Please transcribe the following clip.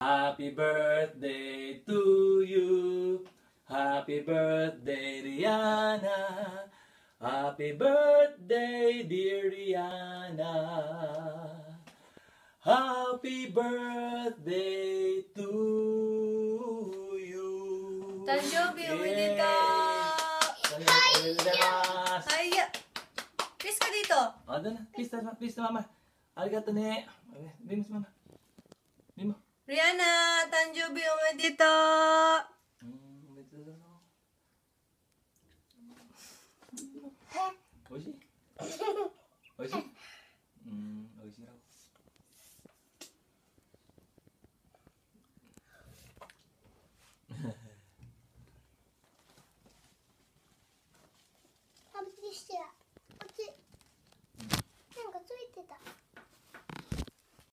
Happy birthday to you. Happy birthday, Rihanna. Happy birthday, dear Rihanna. Happy birthday to you. Tanjobi, uminita! Yes. Ay! Kiss ka dito! Ah, doon na. Please, na, mama. Arigato ne. リアナ誕生日おめでとううんおめでとうおいしいおいしいうんおいしいだろなんかついてた。